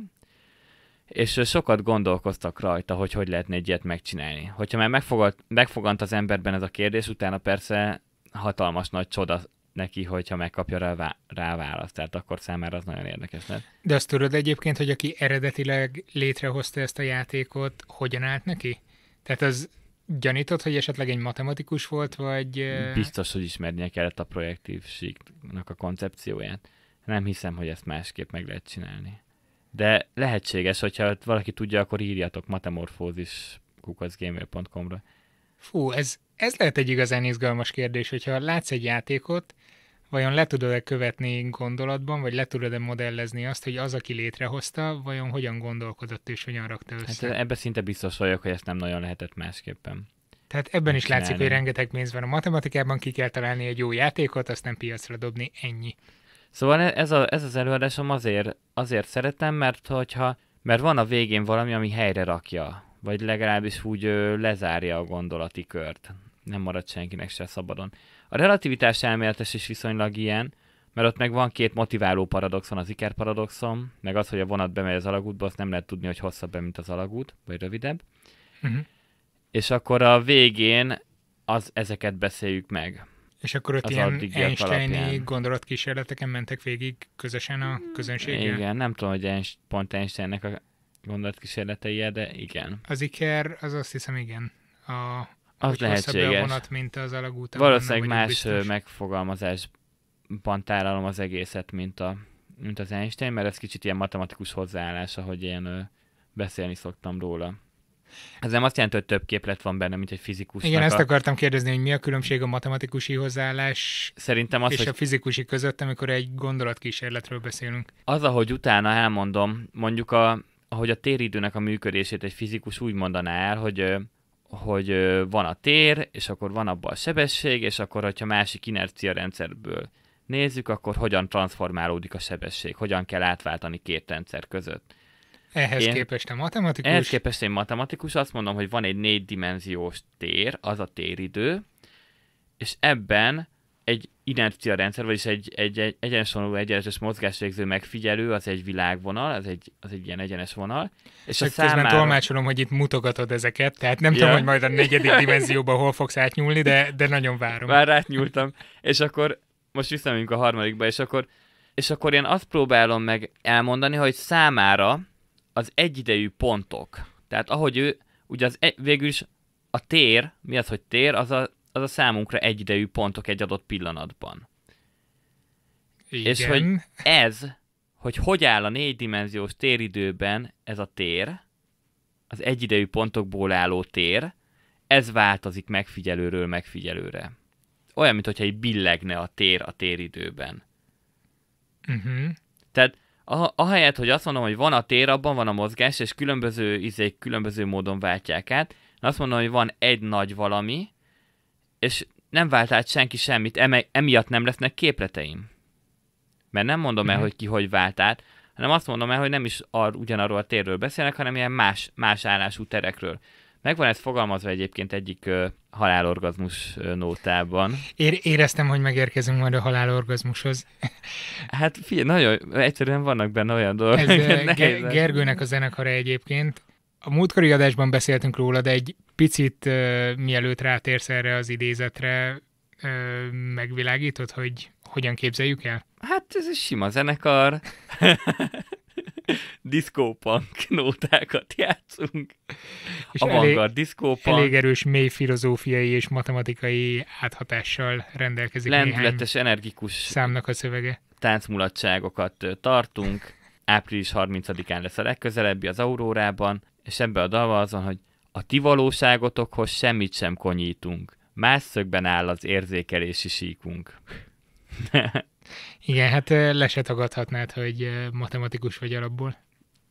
S1: és sokat gondolkoztak rajta, hogy hogy lehetne egy ilyet megcsinálni. Hogyha már megfogant, megfogant az emberben ez a kérdés, utána persze hatalmas nagy csoda neki, hogyha megkapja rá, rá választ, tehát akkor számára az nagyon érdekes lett.
S2: De azt tudod egyébként, hogy aki eredetileg létrehozta ezt a játékot, hogyan állt neki? Tehát az gyanított, hogy esetleg egy matematikus volt, vagy...
S1: Biztos, hogy ismernie kellett a projektív síknak a koncepcióját. Nem hiszem, hogy ezt másképp meg lehet csinálni. De lehetséges, hogyha valaki tudja, akkor írjatok matemorfózis kukacgamer.com-ra.
S2: Fú, ez, ez lehet egy igazán izgalmas kérdés, hogyha látsz egy játékot, vajon le tudod-e követni gondolatban, vagy le tudod-e modellezni azt, hogy az, aki létrehozta, vajon hogyan gondolkodott és hogyan rakta össze?
S1: Hát ebben szinte biztos vagyok, hogy ezt nem nagyon lehetett másképpen.
S2: Tehát ebben is látszik, hogy rengeteg pénz van a matematikában, ki kell találni egy jó játékot, azt nem piacra dobni, ennyi.
S1: Szóval e- ez, a, ez az előadásom azért, azért szeretem, mert hogyha mert van a végén valami, ami helyre rakja, vagy legalábbis úgy ö, lezárja a gondolati kört. Nem marad senkinek se szabadon. A relativitás elméletes is viszonylag ilyen, mert ott meg van két motiváló paradoxon, az Iker paradoxon, meg az, hogy a vonat bemegy az alagútba, azt nem lehet tudni, hogy hosszabb be, mint az alagút, vagy rövidebb. Uh-huh. És akkor a végén az, ezeket beszéljük meg.
S2: És akkor ott az ilyen Einsteini gondolatkísérleteken mentek végig közösen a közönséggel?
S1: Igen, nem tudom, hogy pont Einsteinnek a gondolatkísérletei, de igen.
S2: Az Iker, az azt hiszem igen. A,
S1: az lehetséges.
S2: a vonat, mint az alagút.
S1: Valószínűleg más biztos. megfogalmazásban tálalom az egészet, mint, a, mint az Einstein, mert ez kicsit ilyen matematikus hozzáállás, ahogy én ö, beszélni szoktam róla. Ez nem azt jelenti, hogy több képlet van benne, mint egy fizikus.
S2: Igen, ezt akartam kérdezni, hogy mi a különbség a matematikusi hozzáállás
S1: Szerintem az,
S2: és
S1: hogy...
S2: a fizikusi között, amikor egy gondolatkísérletről beszélünk.
S1: Az, ahogy utána elmondom, mondjuk a, ahogy a téridőnek a működését egy fizikus úgy mondaná el, hogy hogy van a tér, és akkor van abban a sebesség, és akkor, hogyha másik inercia rendszerből nézzük, akkor hogyan transformálódik a sebesség, hogyan kell átváltani két rendszer között.
S2: Ehhez én, képest a matematikus?
S1: Ehhez képest én matematikus, azt mondom, hogy van egy négydimenziós tér, az a téridő, és ebben egy rendszer, vagyis egy, egy, egy egyenesvonalú egyenes mozgásvégző megfigyelő, az egy világvonal, az egy, az egy ilyen egyenes vonal.
S2: És a számára... tolmácsolom, hogy itt mutogatod ezeket, tehát nem ja. tudom, hogy majd a negyedik dimenzióban hol fogsz átnyúlni, de, de nagyon várom.
S1: Már átnyúltam. És akkor most visszamegyünk a harmadikba, és akkor, és akkor én azt próbálom meg elmondani, hogy számára az egyidejű pontok, tehát ahogy ő, ugye az egy, végül is a tér, mi az, hogy tér, az a, az a számunkra egyidejű pontok egy adott pillanatban. Igen. És hogy ez, hogy hogy áll a négydimenziós téridőben ez a tér, az egyidejű pontokból álló tér, ez változik megfigyelőről megfigyelőre. Olyan, mintha egy billegne a tér a téridőben. Uh-huh. Tehát ahelyett, hogy azt mondom, hogy van a tér, abban van a mozgás, és különböző izék különböző módon váltják át, azt mondom, hogy van egy nagy valami, és nem vált át senki semmit, eme, emiatt nem lesznek képleteim. Mert nem mondom el,
S2: Mhm.
S1: hogy ki hogy vált át, hanem azt mondom el, hogy nem is ar, ugyanarról a térről beszélnek, hanem ilyen más, más állású terekről. Megvan ez fogalmazva egyébként egyik ö, halálorgazmus ö, nótában.
S2: Ér- éreztem, hogy megérkezünk majd a halálorgazmushoz.
S1: Hát figyelj, nagyon egyszerűen vannak benne olyan dolgok.
S2: Ez Gergőnek a zenekara egyébként. A múltkori adásban beszéltünk róla, de egy picit uh, mielőtt rátérsz erre az idézetre, uh, megvilágítod, hogy hogyan képzeljük el?
S1: Hát ez egy sima zenekar. Diszkópunk nótákat játszunk.
S2: És
S1: a
S2: elég,
S1: Vanguard diszkópunk.
S2: elég erős, mély filozófiai és matematikai áthatással rendelkezik
S1: Lendületes, energikus
S2: számnak a szövege.
S1: táncmulatságokat tartunk. Április 30-án lesz a legközelebbi az Aurórában, és ebbe a dalva az van, hogy a ti valóságotokhoz semmit sem konyítunk. Más szögben áll az érzékelési síkunk.
S2: Igen, hát le se tagadhatnád, hogy matematikus vagy alapból.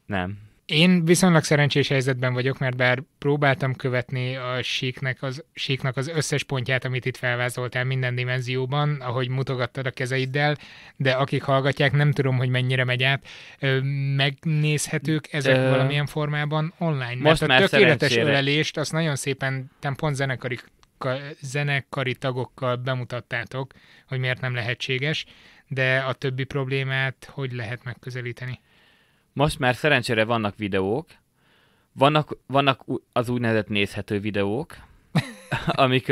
S1: Nem.
S2: Én viszonylag szerencsés helyzetben vagyok, mert bár próbáltam követni a síknek az, síknak az összes pontját, amit itt felvázoltál minden dimenzióban, ahogy mutogattad a kezeiddel, de akik hallgatják, nem tudom, hogy mennyire megy át. Megnézhetők ezek
S1: Ö,
S2: valamilyen formában online?
S1: most
S2: mert
S1: már
S2: a tökéletes ölelést azt nagyon szépen, te pont zenekari, ka- zenekari tagokkal bemutattátok, hogy miért nem lehetséges, de a többi problémát hogy lehet megközelíteni?
S1: Most már szerencsére vannak videók, vannak, vannak az úgynevezett nézhető videók, amik,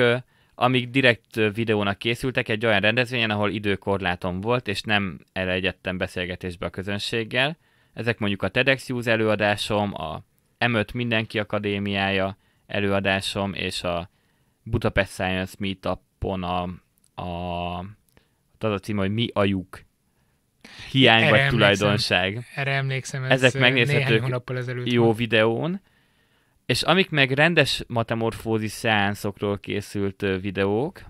S1: amik direkt videónak készültek egy olyan rendezvényen, ahol időkorlátom volt, és nem elegyedtem beszélgetésbe a közönséggel. Ezek mondjuk a TEDx Use előadásom, a M5 Mindenki Akadémiája előadásom, és a Budapest Science Meetupon a, a, az a cím, hogy Mi a lyuk? Hiány
S2: Erre
S1: vagy
S2: emlékszem.
S1: tulajdonság
S2: Erre emlékszem, ez
S1: Ezek megnézhetők
S2: néhány hónappal ezelőtt
S1: jó
S2: volt.
S1: videón, és amik meg rendes metamorfózis szeánszokról készült videók,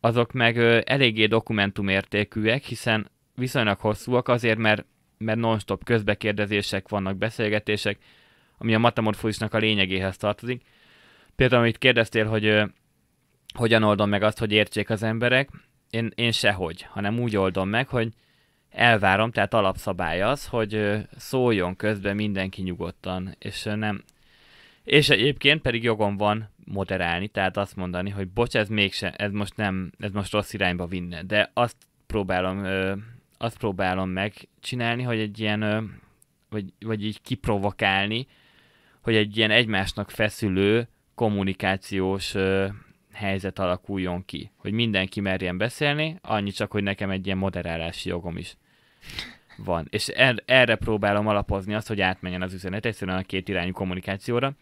S1: azok meg eléggé dokumentumértékűek, hiszen viszonylag hosszúak azért, mert, mert non-stop közbekérdezések vannak, beszélgetések, ami a metamorfózisnak a lényegéhez tartozik. Például, amit kérdeztél, hogy hogyan oldom meg azt, hogy értsék az emberek, én, én sehogy, hanem úgy oldom meg, hogy elvárom, tehát alapszabály az, hogy szóljon közben mindenki nyugodtan, és nem... És egyébként pedig jogom van moderálni, tehát azt mondani, hogy bocs, ez mégse, ez most nem, ez most rossz irányba vinne, de azt próbálom, azt próbálom megcsinálni, hogy egy ilyen, vagy, vagy így kiprovokálni, hogy egy ilyen egymásnak feszülő kommunikációs helyzet alakuljon ki, hogy mindenki merjen beszélni, annyi csak, hogy nekem egy ilyen moderálási jogom is van. És er, erre próbálom alapozni azt, hogy átmenjen az üzenet egyszerűen a két irányú kommunikációra.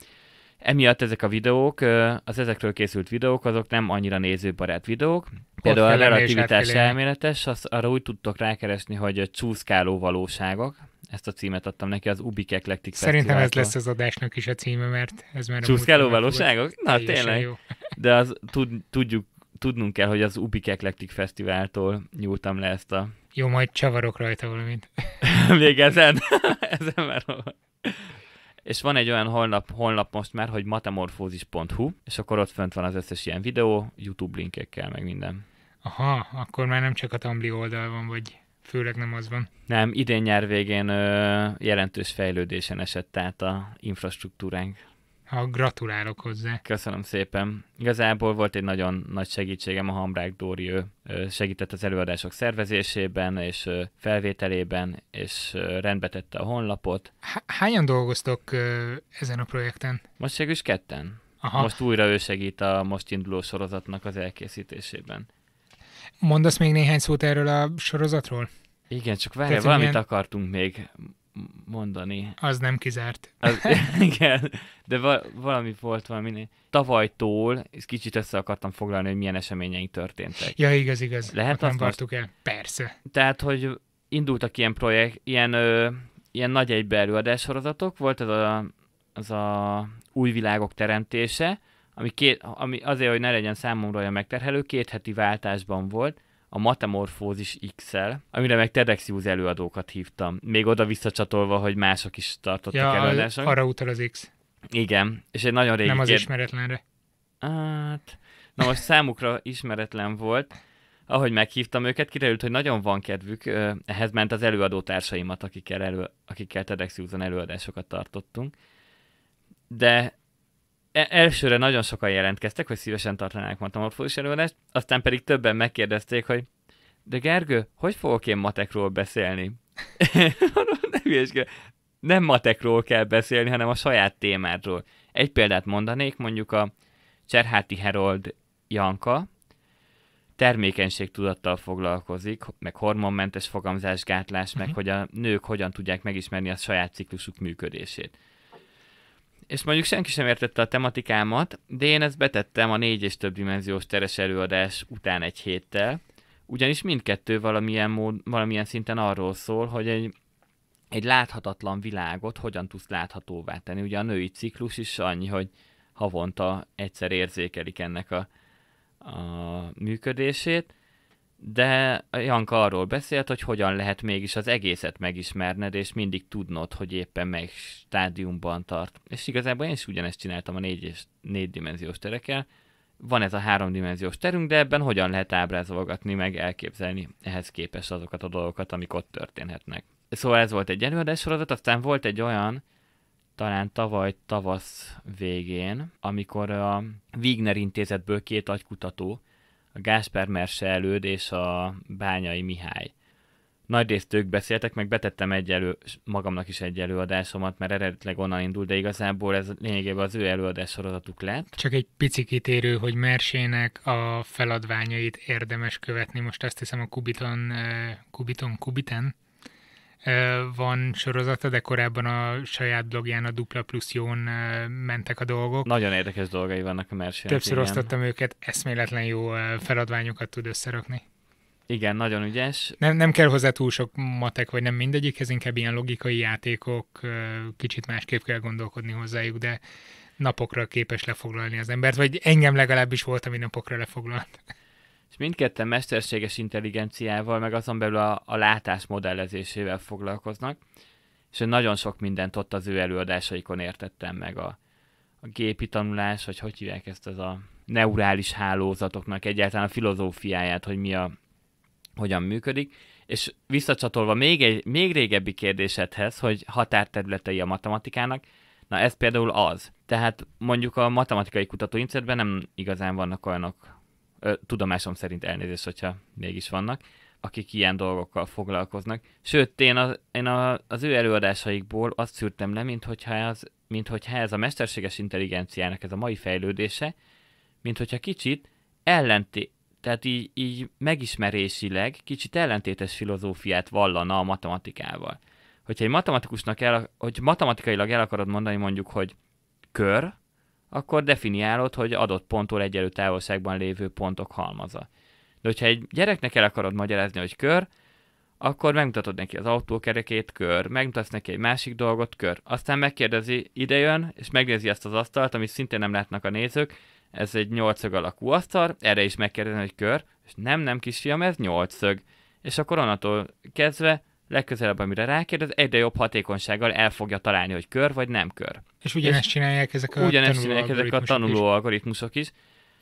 S1: Emiatt ezek a videók, az ezekről készült videók, azok nem annyira nézőbarát videók. Például a relativitás elméletes, az, arra úgy tudtok rákeresni, hogy csúszkáló valóságok. Ezt a címet adtam neki az Ubik Eclectic
S2: Szerintem ez lesz az adásnak is a címe, mert ez már
S1: Csúszkáló valóságok? Na tényleg.
S2: Jó.
S1: De az tud, tudjuk, tudnunk kell, hogy az Ubik Eclectic Fesztiváltól nyúltam le ezt a...
S2: jó, majd csavarok rajta valamit.
S1: Még ezen? ezen már És van egy olyan honlap, honlap most már, hogy matamorfózis.hu, és akkor ott fönt van az összes ilyen videó, YouTube linkekkel, meg minden.
S2: Aha, akkor már nem csak a Tumblr oldal van, vagy főleg nem az van.
S1: Nem, idén nyár végén ö, jelentős fejlődésen esett át a infrastruktúránk.
S2: Ha gratulálok hozzá.
S1: Köszönöm szépen. Igazából volt egy nagyon nagy segítségem, a Hambrák Dóri, ő segített az előadások szervezésében és felvételében, és ö, rendbe tette a honlapot.
S2: H- hányan dolgoztok ö, ezen a projekten?
S1: Most végül is ketten.
S2: Aha,
S1: Most újra ő segít a most induló sorozatnak az elkészítésében.
S2: Mondasz még néhány szót erről a sorozatról?
S1: Igen, csak várj,
S2: Tehát, hogy
S1: valamit
S2: milyen-
S1: akartunk még mondani.
S2: Az nem kizárt.
S1: Az, igen, de va- valami volt valami. Tavalytól, kicsit össze akartam foglalni, hogy milyen eseményeink történtek.
S2: Ja, igaz, igaz.
S1: Lehet
S2: Ott nem
S1: azt most-
S2: vartuk el. Persze.
S1: Tehát, hogy indultak ilyen projekt, ilyen, ö, ilyen nagy egybe előadássorozatok, volt ez a, az a új világok teremtése, ami, két, ami azért, hogy ne legyen számomra olyan megterhelő, két heti váltásban volt, a Metamorfózis X-el, amire meg TEDx Use előadókat hívtam. Még oda visszacsatolva, hogy mások is tartottak
S2: Ja,
S1: előadásokat.
S2: arra utal az X.
S1: Igen, és egy nagyon régi
S2: nem az
S1: kérd-
S2: ismeretlenre.
S1: Hát, na most számukra ismeretlen volt, ahogy meghívtam őket, kiderült, hogy nagyon van kedvük, ehhez ment az előadó társaimat, akikkel, elő, akikkel TEDx Houston előadásokat tartottunk. De elsőre nagyon sokan jelentkeztek, hogy szívesen tartanák matemorfózis előadást, aztán pedig többen megkérdezték, hogy de Gergő, hogy fogok én matekról beszélni? nem, nem matekról kell beszélni, hanem a saját témádról. Egy példát mondanék, mondjuk a Cserháti Herold Janka, termékenységtudattal foglalkozik, meg hormonmentes fogamzásgátlás, uh-huh. meg mhm. hogy a nők hogyan tudják megismerni a saját ciklusuk működését. És mondjuk senki sem értette a tematikámat, de én ezt betettem a négy és több dimenziós teres előadás után egy héttel, ugyanis mindkettő valamilyen, mód, valamilyen szinten arról szól, hogy egy, egy láthatatlan világot hogyan tudsz láthatóvá tenni. Ugye a női ciklus is annyi, hogy havonta egyszer érzékelik ennek a, a működését, de Janka arról beszélt, hogy hogyan lehet mégis az egészet megismerned, és mindig tudnod, hogy éppen melyik stádiumban tart. És igazából én is ugyanezt csináltam a négy, és négy dimenziós terekkel. Van ez a háromdimenziós terünk, de ebben hogyan lehet ábrázolgatni, meg elképzelni ehhez képest azokat a dolgokat, amik ott történhetnek. Szóval ez volt egy előadás sorozat, aztán volt egy olyan, talán tavaly tavasz végén, amikor a Wigner intézetből két agykutató, a Gásper Merse előd és a Bányai Mihály. Nagy részt ők beszéltek, meg betettem egy elő, magamnak is egy előadásomat, mert eredetileg onnan indult, de igazából ez lényegében az ő előadás sorozatuk lett.
S2: Csak egy pici kitérő, hogy Mersének a feladványait érdemes követni. Most azt hiszem a Kubiton, eh, Kubiton, Kubiten van sorozata, de korábban a saját blogján, a Dupla Plus Jón mentek a dolgok.
S1: Nagyon érdekes dolgai vannak a Mersének.
S2: Többször igen. osztottam őket, eszméletlen jó feladványokat tud összerakni.
S1: Igen, nagyon ügyes.
S2: Nem, nem kell hozzá túl sok matek, vagy nem mindegyikhez, inkább ilyen logikai játékok, kicsit másképp kell gondolkodni hozzájuk, de napokra képes lefoglalni az embert, vagy engem legalábbis volt, ami napokra lefoglalt
S1: és mindketten mesterséges intelligenciával, meg azon belül a, a látás modellezésével foglalkoznak, és nagyon sok mindent ott az ő előadásaikon értettem meg a, a gépi tanulás, vagy hogy hívják ezt az a neurális hálózatoknak egyáltalán a filozófiáját, hogy mi a, hogyan működik, és visszacsatolva még egy még régebbi kérdésedhez, hogy határterületei a matematikának, na ez például az. Tehát mondjuk a matematikai kutatóintézetben nem igazán vannak olyanok, tudomásom szerint elnézést, hogyha mégis vannak, akik ilyen dolgokkal foglalkoznak. Sőt, én, a, én a, az ő előadásaikból azt szűrtem le, mint hogyha, az, mint hogyha ez a mesterséges intelligenciának ez a mai fejlődése, mint hogyha kicsit ellenté, tehát így, így megismerésileg kicsit ellentétes filozófiát vallana a matematikával. Hogyha egy matematikusnak el, hogy matematikailag el akarod mondani mondjuk, hogy kör, akkor definiálod, hogy adott ponttól egyelő távolságban lévő pontok halmaza. De hogyha egy gyereknek el akarod magyarázni, hogy kör, akkor megmutatod neki az autókerekét, kör, megmutatsz neki egy másik dolgot, kör. Aztán megkérdezi, idejön, és megnézi ezt az asztalt, amit szintén nem látnak a nézők, ez egy nyolcszög alakú asztal, erre is megkérdezi, hogy kör, és nem, nem kisfiam, ez nyolcszög. És akkor onnantól kezdve legközelebb, amire rákérdez, egyre jobb hatékonysággal el fogja találni, hogy kör vagy nem kör.
S2: És ugyanezt és csinálják ezek a ugyanezt csinálják ezek a tanuló is.
S1: algoritmusok is.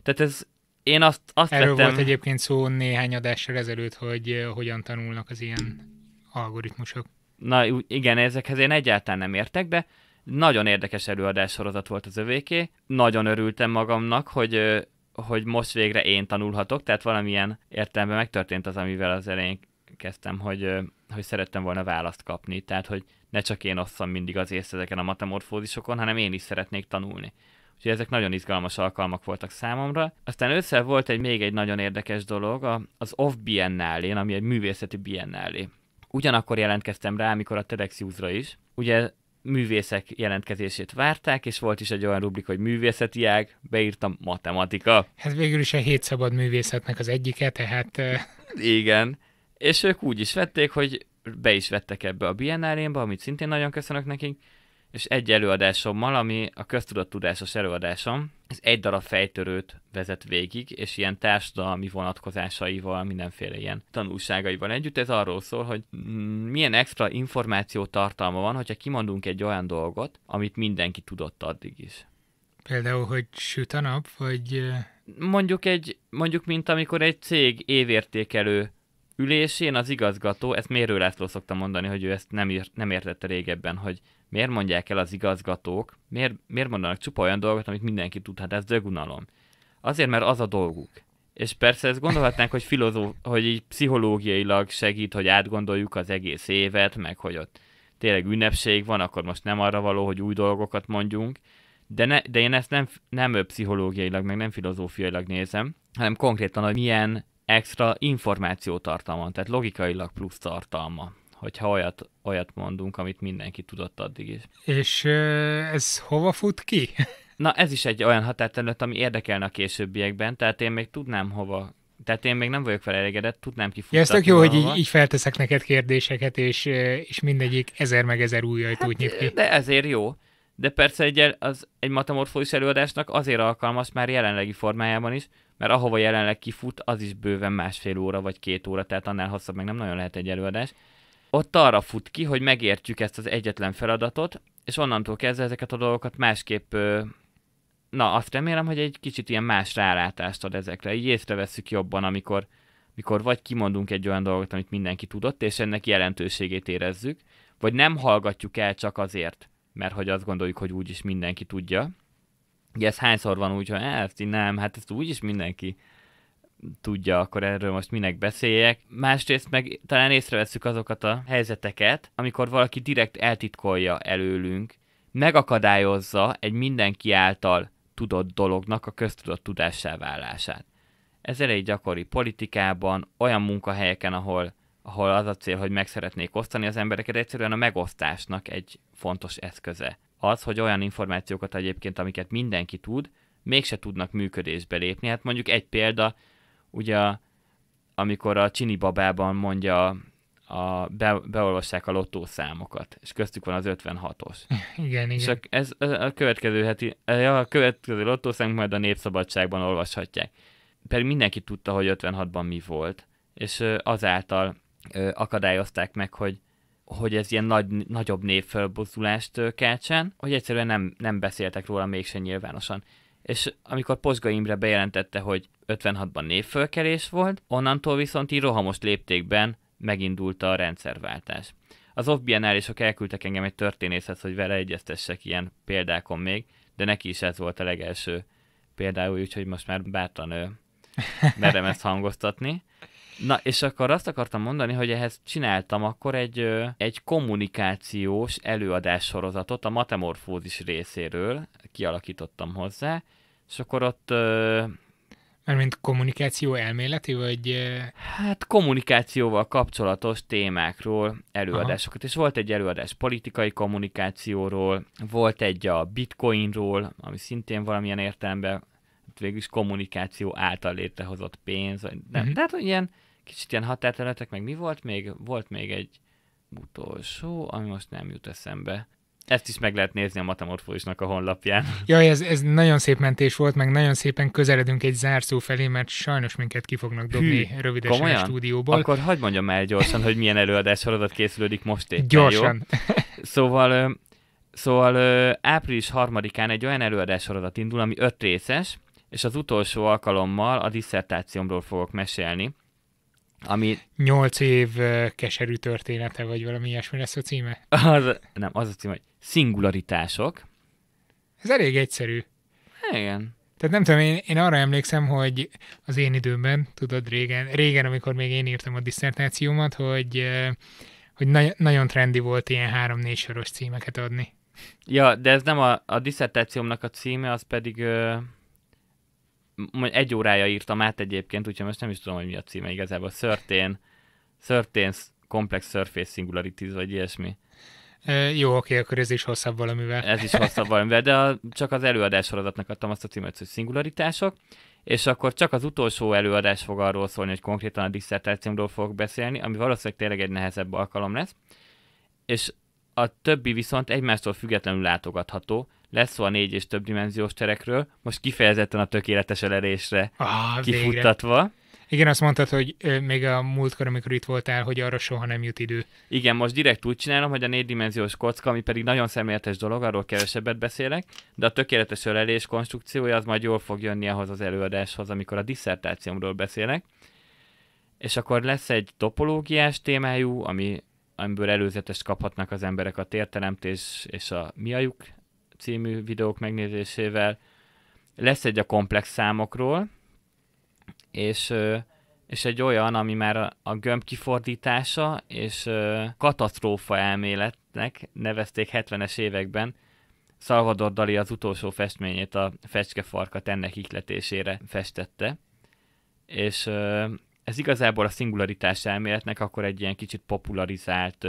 S1: Tehát ez, én azt, azt
S2: Erről
S1: vettem...
S2: volt egyébként szó néhány adással ezelőtt, hogy uh, hogyan tanulnak az ilyen algoritmusok.
S1: Na igen, ezekhez én egyáltalán nem értek, de nagyon érdekes előadás sorozat volt az övéké. Nagyon örültem magamnak, hogy, hogy most végre én tanulhatok, tehát valamilyen értelemben megtörtént az, amivel az elején kezdtem, hogy, hogy szerettem volna választ kapni, tehát hogy ne csak én osszam mindig az ész ezeken a matemorfózisokon, hanem én is szeretnék tanulni. Úgyhogy ezek nagyon izgalmas alkalmak voltak számomra. Aztán össze volt egy még egy nagyon érdekes dolog, az Off biennale ami egy művészeti biennale. Ugyanakkor jelentkeztem rá, amikor a TEDx ra is. Ugye művészek jelentkezését várták, és volt is egy olyan rubrika, hogy művészeti ág, beírtam matematika.
S2: Hát végül is a hét szabad művészetnek az egyike, tehát...
S1: Igen, és ők úgy is vették, hogy be is vettek ebbe a Biennálénba, amit szintén nagyon köszönök nekik, és egy előadásommal, ami a köztudott tudásos előadásom, ez egy darab fejtörőt vezet végig, és ilyen társadalmi vonatkozásaival, mindenféle ilyen tanulságaival együtt. Ez arról szól, hogy milyen extra információ tartalma van, hogyha kimondunk egy olyan dolgot, amit mindenki tudott addig is.
S2: Például, hogy süt a nap, vagy
S1: mondjuk egy, mondjuk mint amikor egy cég évértékelő ülésén az igazgató, ezt Mérő László szokta mondani, hogy ő ezt nem, nem értette régebben, hogy miért mondják el az igazgatók, miért, miért mondanak csupa olyan dolgot, amit mindenki tud, hát ez dögunalom. Azért, mert az a dolguk. És persze ezt gondolhatnánk, hogy, filozó, hogy így pszichológiailag segít, hogy átgondoljuk az egész évet, meg hogy ott tényleg ünnepség van, akkor most nem arra való, hogy új dolgokat mondjunk, de, ne, de én ezt nem, nem pszichológiailag, meg nem filozófiailag nézem, hanem konkrétan, hogy milyen extra információtartalma, tehát logikailag plusz tartalma, hogyha olyat, olyat mondunk, amit mindenki tudott addig is.
S2: És ez hova fut ki?
S1: Na, ez is egy olyan határterület, ami érdekelne a későbbiekben, tehát én még tudnám hova tehát én még nem vagyok fel elégedett, tudnám kifuttatni.
S2: Ja, ez tök jó, hogy így, így felteszek neked kérdéseket, és, és mindegyik ezer meg ezer új ajtót hát, nyit ki.
S1: De ezért jó. De persze egy, az, egy metamorfózis előadásnak azért alkalmas már jelenlegi formájában is, mert ahova jelenleg kifut, az is bőven másfél óra vagy két óra, tehát annál hosszabb meg nem nagyon lehet egy előadás. Ott arra fut ki, hogy megértjük ezt az egyetlen feladatot, és onnantól kezdve ezeket a dolgokat másképp na, azt remélem, hogy egy kicsit ilyen más rálátást ad ezekre. Így észreveszünk jobban, amikor, amikor vagy kimondunk egy olyan dolgot, amit mindenki tudott, és ennek jelentőségét érezzük, vagy nem hallgatjuk el csak azért, mert hogy azt gondoljuk, hogy úgyis mindenki tudja. Ugye ez hányszor van úgy, hogy ezt nem, hát ezt úgyis mindenki tudja, akkor erről most minek beszéljek. Másrészt meg talán észreveszünk azokat a helyzeteket, amikor valaki direkt eltitkolja előlünk, megakadályozza egy mindenki által tudott dolognak a köztudott tudássá válását. Ez elég gyakori politikában, olyan munkahelyeken, ahol, ahol az a cél, hogy meg szeretnék osztani az embereket, egyszerűen a megosztásnak egy fontos eszköze. Az, hogy olyan információkat egyébként, amiket mindenki tud, mégse tudnak működésbe lépni. Hát mondjuk egy példa, ugye amikor a Csini babában mondja a, be, beolvassák a lottószámokat, és köztük van az 56-os.
S2: Igen, igen.
S1: És a, ez a következő heti, a következő lottószám majd a Népszabadságban olvashatják. Pedig mindenki tudta, hogy 56-ban mi volt, és azáltal akadályozták meg, hogy hogy ez ilyen nagy, nagyobb névfölbozdulást keltsen, hogy egyszerűen nem, nem beszéltek róla mégsem nyilvánosan. És amikor Posga Imre bejelentette, hogy 56-ban névfölkelés volt, onnantól viszont így rohamos léptékben megindult a rendszerváltás. Az off sok elküldtek engem egy történészhez, hogy vele egyeztessek ilyen példákon még, de neki is ez volt a legelső például, úgyhogy most már bátran ő merem ezt hangoztatni. Na, és akkor azt akartam mondani, hogy ehhez csináltam akkor egy, egy kommunikációs előadás sorozatot a matemorfózis részéről, kialakítottam hozzá, és akkor ott
S2: mint kommunikáció elméleti, vagy...
S1: Hát kommunikációval kapcsolatos témákról előadásokat, Aha. és volt egy előadás politikai kommunikációról, volt egy a bitcoinról, ami szintén valamilyen értelemben hát végül is kommunikáció által létrehozott pénz, vagy nem, uh-huh. tehát ilyen kicsit ilyen határterületek, meg mi volt még? Volt még egy utolsó, ami most nem jut eszembe. Ezt is meg lehet nézni a Matamorfózisnak a honlapján.
S2: Ja, ez, ez nagyon szép mentés volt, meg nagyon szépen közeledünk egy zárszó felé, mert sajnos minket ki fognak dobni Hű, rövidesen komolyan? a stúdióból.
S1: Akkor hagyd mondjam el gyorsan, hogy milyen előadás sorozat készülődik most éppen,
S2: Gyorsan.
S1: Jó? Szóval, szóval április harmadikán egy olyan előadás sorozat indul, ami öt részes, és az utolsó alkalommal a diszertációmról fogok mesélni, ami...
S2: Nyolc év keserű története, vagy valami ilyesmi lesz a címe?
S1: Az, nem, az a címe, hogy szingularitások.
S2: Ez elég egyszerű.
S1: Igen.
S2: Tehát nem tudom, én, én arra emlékszem, hogy az én időmben, tudod, régen, régen, amikor még én írtam a diszertációmat, hogy, hogy na- nagyon trendi volt ilyen három-négy soros címeket adni.
S1: Ja, de ez nem a, a diszertációmnak a címe, az pedig ö, egy órája írtam át egyébként, úgyhogy most nem is tudom, hogy mi a címe igazából. Certain, certain Complex Surface Singularities, vagy ilyesmi.
S2: E, jó, oké, akkor ez is hosszabb valamivel.
S1: Ez is hosszabb valamivel, de a, csak az előadás sorozatnak adtam azt a címet, hogy szingularitások, és akkor csak az utolsó előadás fog arról szólni, hogy konkrétan a disszertációmról fogok beszélni, ami valószínűleg tényleg egy nehezebb alkalom lesz, és a többi viszont egymástól függetlenül látogatható, lesz szó a négy és több dimenziós terekről, most kifejezetten a tökéletes elérésre ah, kifuttatva. Végre.
S2: Igen, azt mondtad, hogy még a múltkor, amikor itt voltál, hogy arra soha nem jut idő.
S1: Igen, most direkt úgy csinálom, hogy a négydimenziós kocka, ami pedig nagyon szemléletes dolog, arról kevesebbet beszélek, de a tökéletes ölelés konstrukciója az majd jól fog jönni ahhoz az előadáshoz, amikor a disszertációmról beszélek. És akkor lesz egy topológiás témájú, ami, amiből előzetes kaphatnak az emberek a térteremtés és a miajuk című videók megnézésével. Lesz egy a komplex számokról, és, és egy olyan, ami már a, a gömb kifordítása és katasztrófa elméletnek nevezték 70-es években. Salvador Dali az utolsó festményét a fecskefarkat ennek ikletésére festette, és ez igazából a szingularitás elméletnek akkor egy ilyen kicsit popularizált,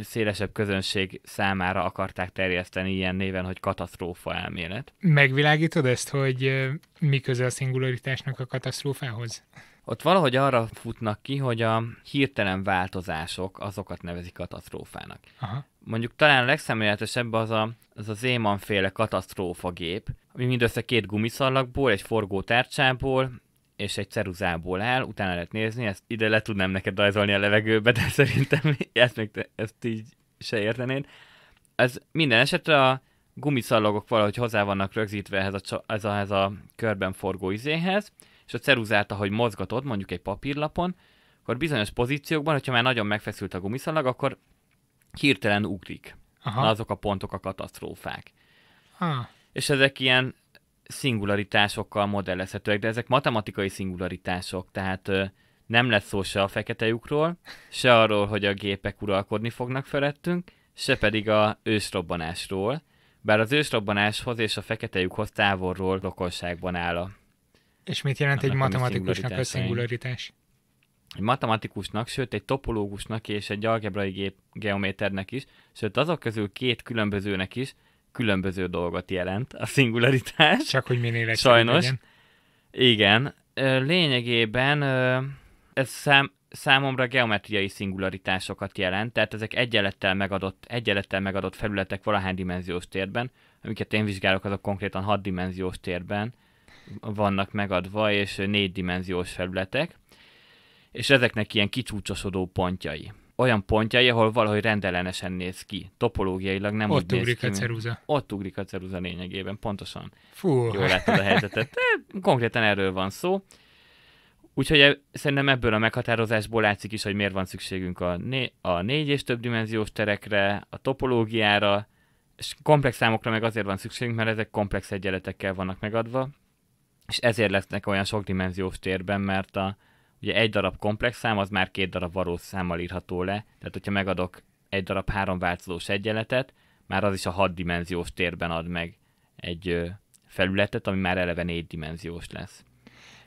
S1: szélesebb közönség számára akarták terjeszteni ilyen néven, hogy katasztrófa elmélet.
S2: Megvilágítod ezt, hogy mi köze a szingularitásnak a katasztrófához?
S1: Ott valahogy arra futnak ki, hogy a hirtelen változások azokat nevezik katasztrófának. Aha. Mondjuk talán a legszemléletesebb az a, az, a Zéman féle katasztrófagép, ami mindössze két gumiszallagból, egy forgó tárcsából és egy ceruzából áll, utána lehet nézni, ezt ide le tudnám neked rajzolni a levegőbe, de szerintem ezt, még te, ezt így se értenéd. Ez minden esetre a gumiszallagok valahogy hozzá vannak rögzítve ehhez a, ez a, ez a körben forgó izéhez, és a ceruzát, ahogy mozgatod, mondjuk egy papírlapon, akkor bizonyos pozíciókban, hogyha már nagyon megfeszült a gumiszalag, akkor hirtelen ugrik. Aha. Na, azok a pontok a katasztrófák. Ha. És ezek ilyen szingularitásokkal modellezhetőek, de ezek matematikai szingularitások, tehát nem lesz szó se a fekete lyukról, se arról, hogy a gépek uralkodni fognak felettünk, se pedig a ősrobbanásról, bár az ősrobbanáshoz és a fekete lyukhoz távolról rokonságban áll a
S2: És mit jelent egy matematikusnak a szingularitás?
S1: Egy matematikusnak, sőt egy topológusnak és egy algebrai gép geométernek is, sőt azok közül két különbözőnek is különböző dolgot jelent a szingularitás.
S2: Csak hogy minél
S1: Sajnos. Legyen. Igen. Lényegében ez szám, számomra geometriai szingularitásokat jelent, tehát ezek egyenlettel megadott, egyenlettel megadott felületek valahány dimenziós térben, amiket én vizsgálok, azok konkrétan 6 dimenziós térben vannak megadva, és 4 dimenziós felületek, és ezeknek ilyen kicsúcsosodó pontjai olyan pontjai, ahol valahogy rendellenesen néz ki. Topológiailag nem
S2: Ott
S1: úgy
S2: ugrik
S1: néz
S2: ki. a ceruza.
S1: Ott ugrik a ceruza lényegében, pontosan.
S2: Fú.
S1: Jól láttad a helyzetet. De konkrétan erről van szó. Úgyhogy e- szerintem ebből a meghatározásból látszik is, hogy miért van szükségünk a, né- a négy és több dimenziós terekre, a topológiára, és komplex számokra meg azért van szükségünk, mert ezek komplex egyenletekkel vannak megadva, és ezért lesznek olyan sok dimenziós térben, mert a, ugye egy darab komplex szám, az már két darab valós számmal írható le, tehát hogyha megadok egy darab három változós egyenletet, már az is a hatdimenziós térben ad meg egy felületet, ami már eleve négydimenziós lesz.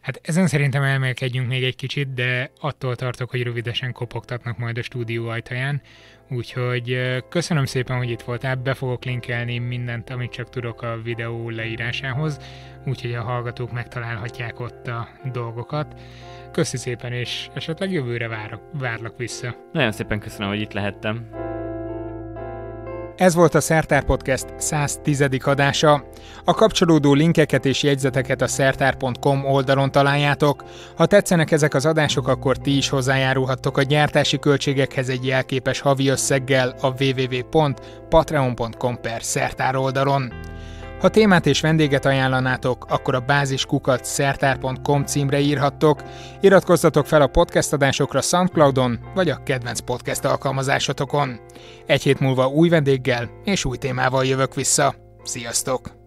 S2: Hát ezen szerintem elmélkedjünk még egy kicsit, de attól tartok, hogy rövidesen kopogtatnak majd a stúdió ajtaján. Úgyhogy köszönöm szépen, hogy itt voltál, be fogok linkelni mindent, amit csak tudok a videó leírásához, úgyhogy a hallgatók megtalálhatják ott a dolgokat. Köszi szépen, és esetleg jövőre várok, várlak vissza.
S1: Nagyon szépen köszönöm, hogy itt lehettem.
S2: Ez volt a Szertár Podcast 110. adása. A kapcsolódó linkeket és jegyzeteket a szertár.com oldalon találjátok. Ha tetszenek ezek az adások, akkor ti is hozzájárulhattok a gyártási költségekhez egy jelképes havi összeggel a www.patreon.com per szertár oldalon. Ha témát és vendéget ajánlanátok, akkor a báziskukat szertár.com címre írhattok, iratkozzatok fel a podcast adásokra Soundcloudon vagy a kedvenc podcast alkalmazásotokon. Egy hét múlva új vendéggel és új témával jövök vissza. Sziasztok!